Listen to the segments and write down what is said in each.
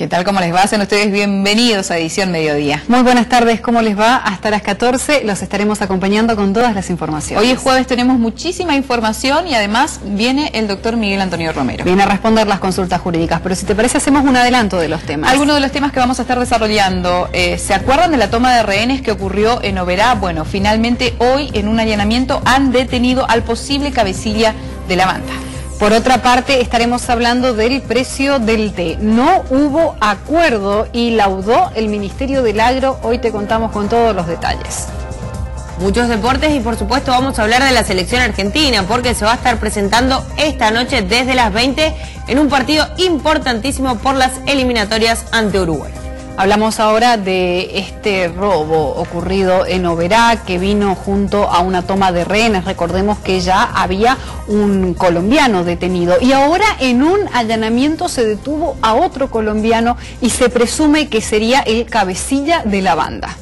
¿Qué tal? ¿Cómo les va? Sean ustedes bienvenidos a Edición Mediodía. Muy buenas tardes, ¿cómo les va? Hasta las 14 los estaremos acompañando con todas las informaciones. Hoy es jueves, tenemos muchísima información y además viene el doctor Miguel Antonio Romero. Viene a responder las consultas jurídicas, pero si te parece hacemos un adelanto de los temas. Algunos de los temas que vamos a estar desarrollando. Eh, ¿Se acuerdan de la toma de rehenes que ocurrió en Oberá? Bueno, finalmente hoy en un allanamiento han detenido al posible cabecilla de la banda. Por otra parte, estaremos hablando del precio del té. No hubo acuerdo y laudó el Ministerio del Agro. Hoy te contamos con todos los detalles. Muchos deportes y por supuesto vamos a hablar de la selección argentina porque se va a estar presentando esta noche desde las 20 en un partido importantísimo por las eliminatorias ante Uruguay. Hablamos ahora de este robo ocurrido en Oberá que vino junto a una toma de rehenes. Recordemos que ya había un colombiano detenido y ahora en un allanamiento se detuvo a otro colombiano y se presume que sería el cabecilla de la banda.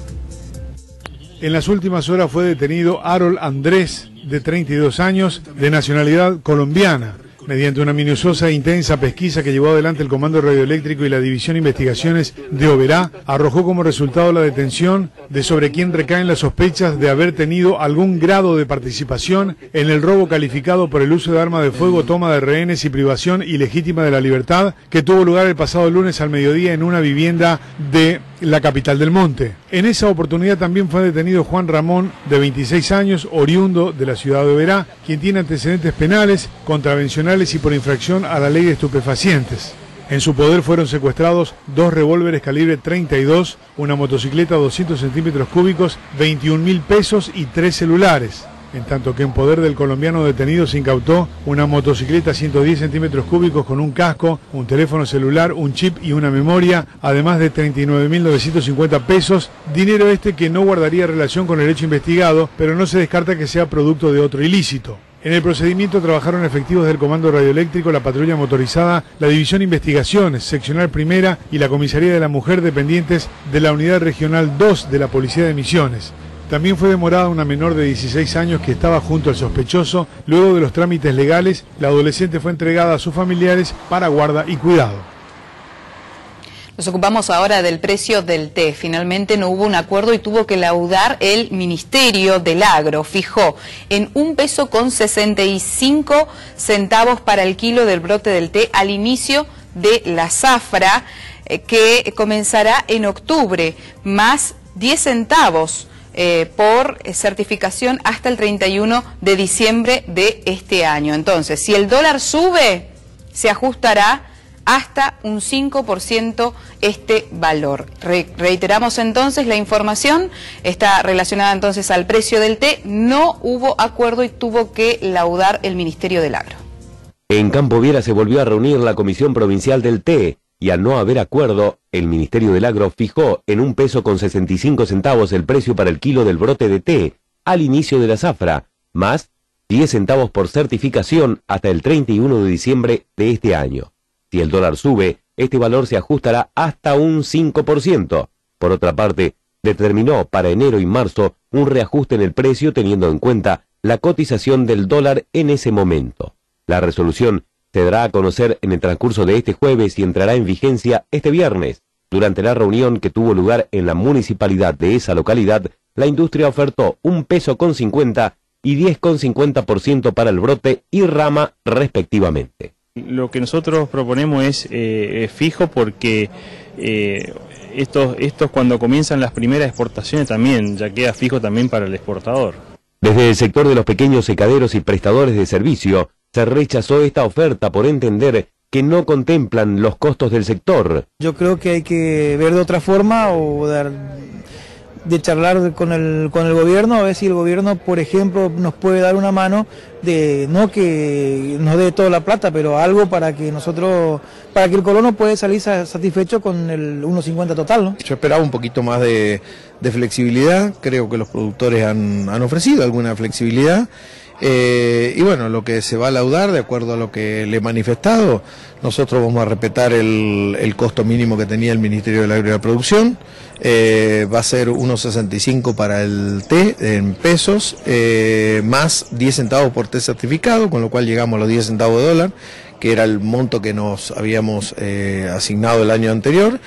En las últimas horas fue detenido Harold Andrés, de 32 años, de nacionalidad colombiana mediante una minuciosa e intensa pesquisa que llevó adelante el Comando Radioeléctrico y la División de Investigaciones de Oberá, arrojó como resultado la detención de sobre quien recaen las sospechas de haber tenido algún grado de participación en el robo calificado por el uso de arma de fuego, toma de rehenes y privación ilegítima de la libertad que tuvo lugar el pasado lunes al mediodía en una vivienda de la capital del monte. En esa oportunidad también fue detenido Juan Ramón, de 26 años, oriundo de la ciudad de Oberá, quien tiene antecedentes penales, contravencionales y por infracción a la ley de estupefacientes. En su poder fueron secuestrados dos revólveres calibre 32, una motocicleta 200 centímetros cúbicos, 21 mil pesos y tres celulares en tanto que en poder del colombiano detenido se incautó una motocicleta 110 centímetros cúbicos con un casco, un teléfono celular, un chip y una memoria, además de 39.950 pesos, dinero este que no guardaría relación con el hecho investigado, pero no se descarta que sea producto de otro ilícito. En el procedimiento trabajaron efectivos del Comando Radioeléctrico, la Patrulla Motorizada, la División Investigaciones, Seccional Primera y la Comisaría de la Mujer dependientes de la Unidad Regional 2 de la Policía de Misiones. También fue demorada una menor de 16 años que estaba junto al sospechoso. Luego de los trámites legales, la adolescente fue entregada a sus familiares para guarda y cuidado. Nos ocupamos ahora del precio del té. Finalmente no hubo un acuerdo y tuvo que laudar el Ministerio del Agro. Fijó en un peso con 65 centavos para el kilo del brote del té al inicio de la zafra eh, que comenzará en octubre, más 10 centavos eh, por certificación hasta el 31 de diciembre de este año. Entonces, si el dólar sube, se ajustará hasta un 5% este valor. reiteramos entonces, la información está relacionada entonces al precio del té. No hubo acuerdo y tuvo que laudar el Ministerio del Agro. En Campo Viera se volvió a reunir la Comisión Provincial del té y al no haber acuerdo, el Ministerio del Agro fijó en un peso con 65 centavos el precio para el kilo del brote de té al inicio de la zafra, más 10 centavos por certificación hasta el 31 de diciembre de este año. Si el dólar sube, este valor se ajustará hasta un 5%. Por otra parte, determinó para enero y marzo un reajuste en el precio teniendo en cuenta la cotización del dólar en ese momento. La resolución se dará a conocer en el transcurso de este jueves y entrará en vigencia este viernes. Durante la reunión que tuvo lugar en la municipalidad de esa localidad, la industria ofertó un peso con 50 y 10 con 50% para el brote y rama respectivamente. Lo que nosotros proponemos es eh, fijo porque eh, estos, estos cuando comienzan las primeras exportaciones también ya queda fijo también para el exportador. Desde el sector de los pequeños secaderos y prestadores de servicio, se rechazó esta oferta por entender que no contemplan los costos del sector. Yo creo que hay que ver de otra forma o dar, de charlar con el, con el gobierno, a ver si el gobierno, por ejemplo, nos puede dar una mano de, no que nos dé toda la plata, pero algo para que nosotros, para que el colono pueda salir satisfecho con el 1.50 total. ¿no? Yo esperaba un poquito más de, flexibilidad, creo que los productores han, han ofrecido alguna flexibilidad eh, y bueno, lo que se va a laudar, de acuerdo a lo que le he manifestado, nosotros vamos a respetar el, costo mínimo que tenía el Ministerio de la Agricultura eh, va a ser 1,65 para el T en pesos, eh, más 10 centavos por T certificado, con lo cual llegamos a los 10 centavos de dólar, que era el monto que nos habíamos eh, asignado el año anterior.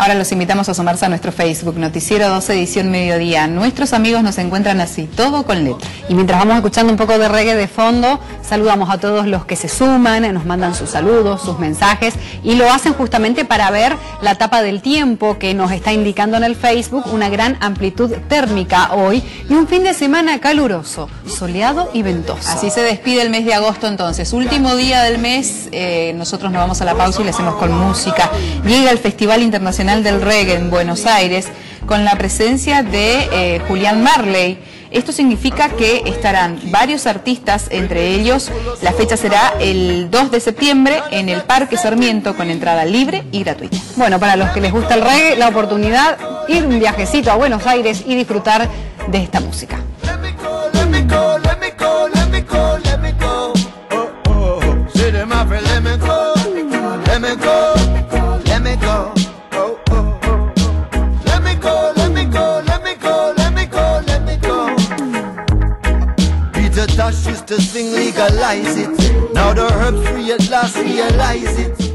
Ahora los invitamos a sumarse a nuestro Facebook, Noticiero 12 Edición Mediodía. Nuestros amigos nos encuentran así, todo con letra. Y mientras vamos escuchando un poco de reggae de fondo, saludamos a todos los que se suman, nos mandan sus saludos, sus mensajes y lo hacen justamente para ver la tapa del tiempo que nos está indicando en el Facebook una gran amplitud térmica hoy y un fin de semana caluroso, soleado y ventoso. Así se despide el mes de agosto entonces. Último día del mes, eh, nosotros nos vamos a la pausa y le hacemos con música. Llega el Festival Internacional del Reggae en Buenos Aires con la presencia de eh, Julián Marley. Esto significa que estarán varios artistas, entre ellos la fecha será el 2 de septiembre en el Parque Sarmiento con entrada libre y gratuita. Bueno, para los que les gusta el reggae, la oportunidad ir un viajecito a Buenos Aires y disfrutar de esta música. Now the herbs free at last realize it.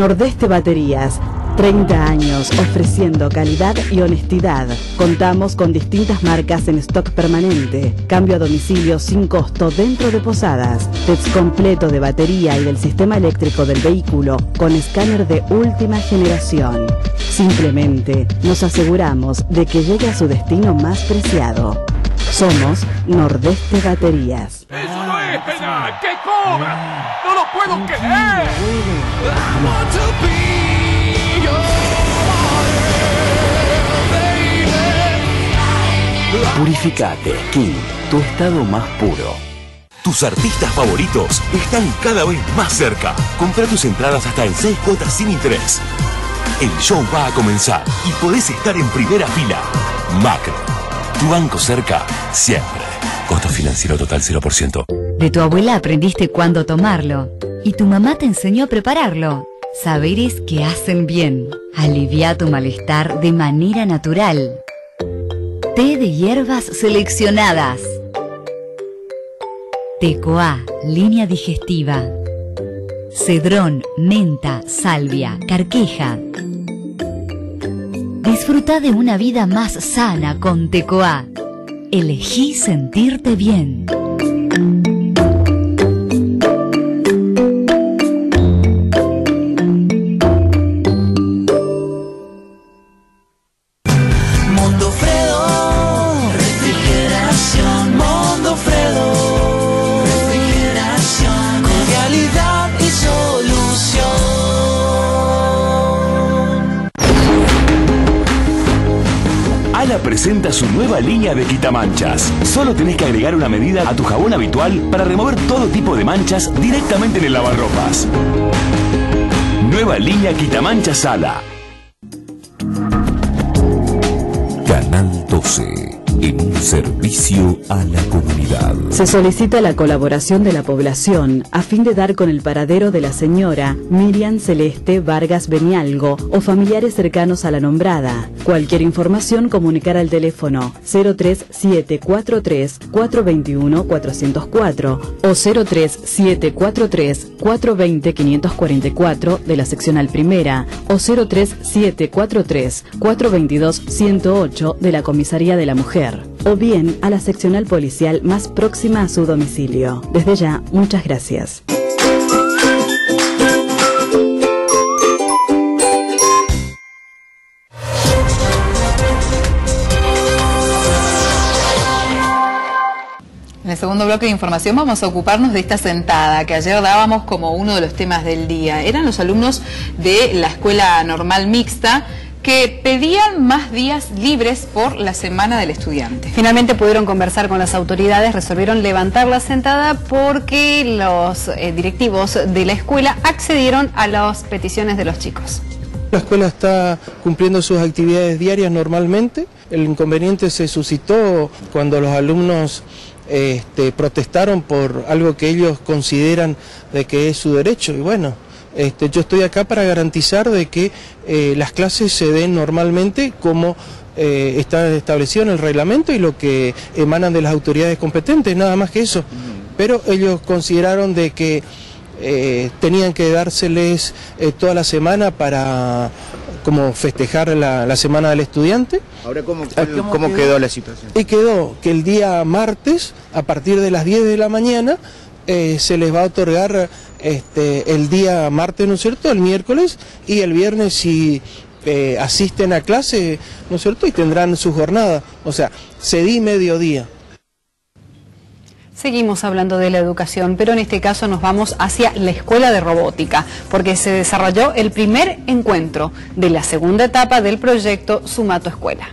Nordeste Baterías. 30 años ofreciendo calidad y honestidad. Contamos con distintas marcas en stock permanente. Cambio a domicilio sin costo dentro de Posadas. Test completo de batería y del sistema eléctrico del vehículo con escáner de última generación. Simplemente nos aseguramos de que llegue a su destino más preciado. Somos Nordeste Baterías. ¡Eso no es penal! ¡Que cobra! ¡No lo puedo creer! I want to be your Purificate, King, tu estado más puro. Tus artistas favoritos están cada vez más cerca. Compra tus entradas hasta en 6 cuotas sin interés. El show va a comenzar y podés estar en primera fila. Macro, tu banco cerca siempre. Costo financiero total 0%. De tu abuela aprendiste cuándo tomarlo y tu mamá te enseñó a prepararlo. Saberes que hacen bien. Alivia tu malestar de manera natural. Té de hierbas seleccionadas. Tecoa, línea digestiva. Cedrón, menta, salvia, carqueja. Disfruta de una vida más sana con Tecoa. Elegí sentirte bien. Presenta su nueva línea de quitamanchas. Solo tenés que agregar una medida a tu jabón habitual para remover todo tipo de manchas directamente en el lavarropas. Nueva línea quitamanchas Ala. Canal 12, en un servicio a la comunidad. Se solicita la colaboración de la población a fin de dar con el paradero de la señora Miriam Celeste Vargas Benialgo o familiares cercanos a la nombrada. Cualquier información comunicar al teléfono 03743 421 404 o 03743 420 544 de la seccional primera o 03743 422 108 de la comisaría de la mujer. O bien a la seccional policial más próxima a su domicilio. Desde ya, muchas gracias. En el segundo bloque de información vamos a ocuparnos de esta sentada que ayer dábamos como uno de los temas del día. Eran los alumnos de la Escuela Normal Mixta que pedían más días libres por la Semana del Estudiante. Finalmente pudieron conversar con las autoridades, resolvieron levantar la sentada porque los eh, directivos de la escuela accedieron a las peticiones de los chicos. La escuela está cumpliendo sus actividades diarias normalmente. El inconveniente se suscitó cuando los alumnos este, protestaron por algo que ellos consideran de que es su derecho. Y bueno, este, yo estoy acá para garantizar de que eh, las clases se den normalmente como eh, está establecido en el reglamento y lo que emanan de las autoridades competentes, nada más que eso. Pero ellos consideraron de que eh, tenían que dárseles toda la semana para como festejar la, la Semana del Estudiante. Ahora, ¿cómo, cómo, quedó la situación? Y quedó que el día martes, a partir de las 10 de la mañana, eh, se les va a otorgar este, el día martes, ¿no es cierto?, el miércoles, y el viernes si eh, asisten a clase, ¿no es cierto?, y tendrán su jornada. O sea, cedí mediodía. Seguimos hablando de la educación, pero en este caso nos vamos hacia la Escuela de Robótica, porque se desarrolló el primer encuentro de la segunda etapa del proyecto Sumato Escuela.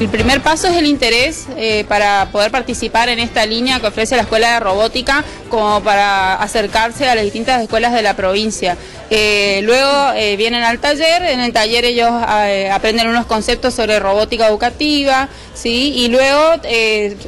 El primer paso es el interés eh, para poder participar en esta línea que ofrece la Escuela de Robótica como para acercarse a las distintas escuelas de la provincia. Eh, luego eh, vienen al taller, en el taller ellos aprenden unos conceptos sobre robótica educativa ¿sí? y luego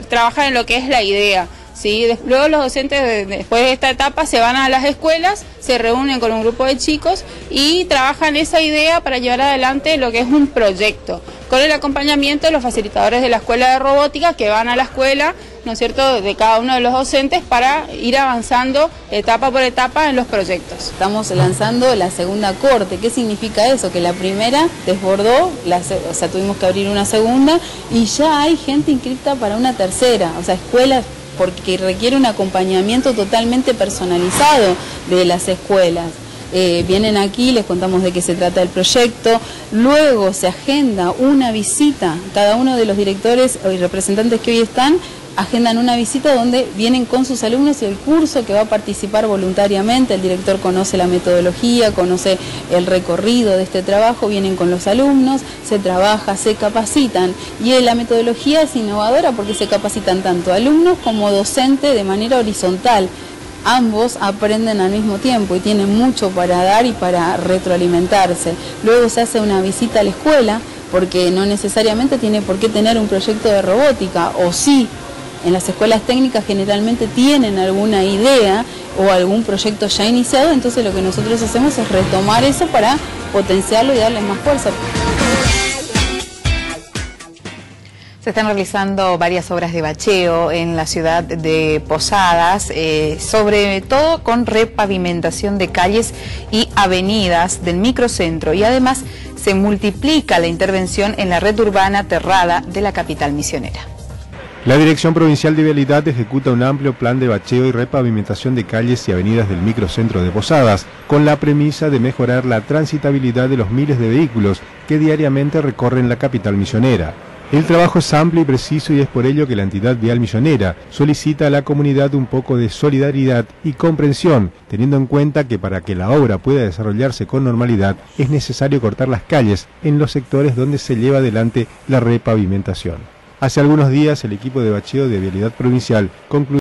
trabajan en lo que es la idea. ¿sí? Luego los docentes después de esta etapa se van a las escuelas, se reúnen con un grupo de chicos y trabajan esa idea para llevar adelante lo que es un proyecto, con el acompañamiento de los facilitadores de la escuela de robótica que van a la escuela, ¿no es cierto?, de cada uno de los docentes para ir avanzando etapa por etapa en los proyectos. Estamos lanzando la segunda corte, ¿qué significa eso? Que la primera desbordó, o sea, tuvimos que abrir una segunda y ya hay gente inscrita para una tercera, o sea, escuelas porque requiere un acompañamiento totalmente personalizado de las escuelas. Eh, vienen aquí, les contamos de qué se trata el proyecto, luego se agenda una visita, cada uno de los directores y representantes que hoy están agendan una visita donde vienen con sus alumnos y el curso que va a participar voluntariamente, el director conoce la metodología, conoce el recorrido de este trabajo, vienen con los alumnos, se trabaja, se capacitan. Y la metodología es innovadora porque se capacitan tanto alumnos como docentes de manera horizontal. Ambos aprenden al mismo tiempo y tienen mucho para dar y para retroalimentarse. Luego se hace una visita a la escuela porque no necesariamente tiene por qué tener un proyecto de robótica, o sí, en las escuelas técnicas generalmente tienen alguna idea o algún proyecto ya iniciado, entonces lo que nosotros hacemos es retomar eso para potenciarlo y darle más fuerza. Se están realizando varias obras de bacheo en la ciudad de Posadas, eh, sobre todo con repavimentación de calles y avenidas del microcentro y además se multiplica la intervención en la red urbana terrada de la capital misionera. La Dirección Provincial de Vialidad ejecuta un amplio plan de bacheo y repavimentación de calles y avenidas del microcentro de Posadas, con la premisa de mejorar la transitabilidad de los miles de vehículos que diariamente recorren la capital misionera. El trabajo es amplio y preciso y es por ello que la entidad vial misionera solicita a la comunidad un poco de solidaridad y comprensión, teniendo en cuenta que para que la obra pueda desarrollarse con normalidad es necesario cortar las calles en los sectores donde se lleva adelante la repavimentación. Hace algunos días el equipo de bacheo de Vialidad Provincial concluyó